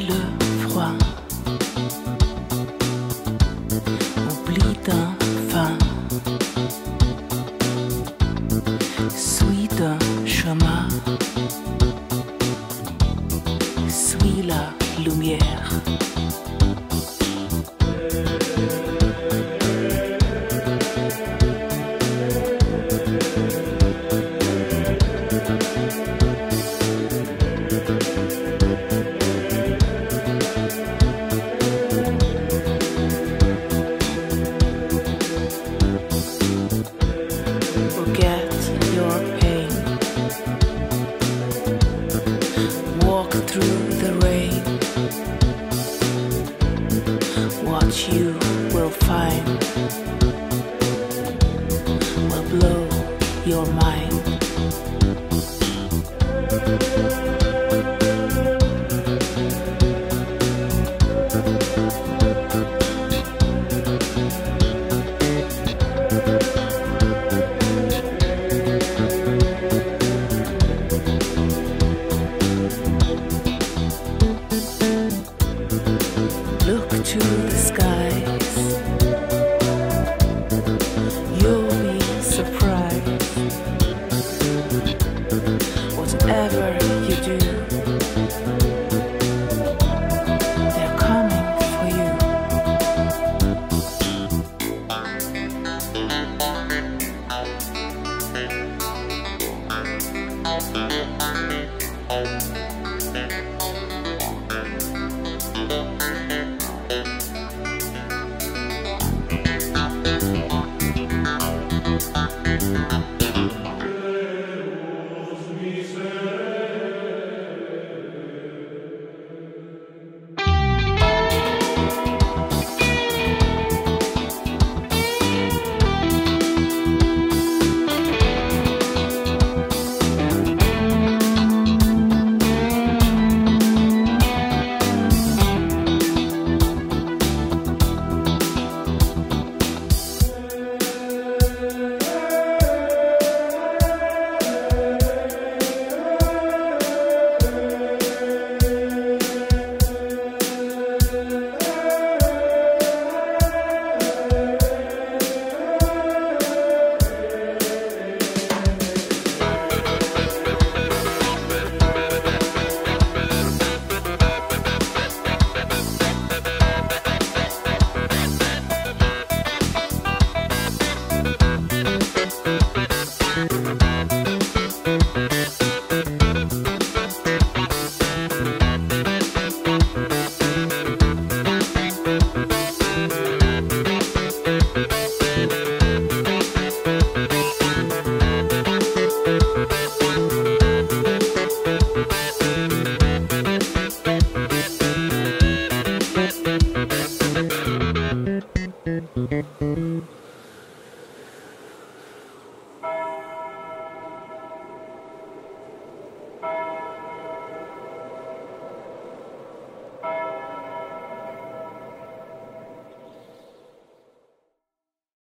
le froid. Oublie d'un fin. Suis d'un chemin. Suis la lumière. Through the rain. What you will find will blow your mind. Thank you.